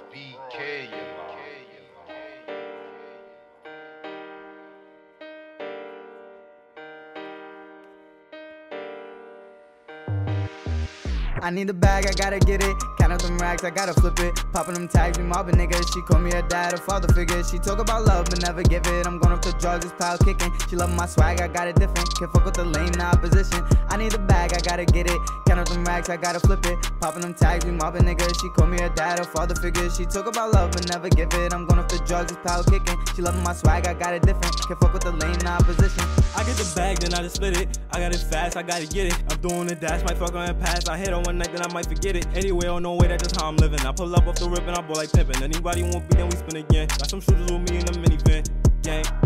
BK, I need a bag, I gotta get it. Count up them racks, I gotta flip it. Popping them tags, we mobbing niggas. She call me a dad, a father figure. She talk about love, but never give it. I'm going up to drugs, this pile kicking. She love my swag, I got it different. Can't fuck with the lame opposition. I need a bag, I gotta get it. Count up them racks, I gotta flip it. Popping them tags, we mobbing niggas. She call me a dad, a father figure. She talk about love, but never give it. I'm going up to drugs, this pile kicking. She love my swag, I got it different. Can't fuck with the lame opposition. I get the bag, then I just split it. I got it fast, I gotta get it. I'm doing the dash, might fuck on and pass. I hit her one night, then I might forget it. Anyway, on no way, that's just how I'm living. I pull up off the rip and I ball like pimpin'. Anybody want beat, then we spin again. Got some shooters with me in the minivan. Gang.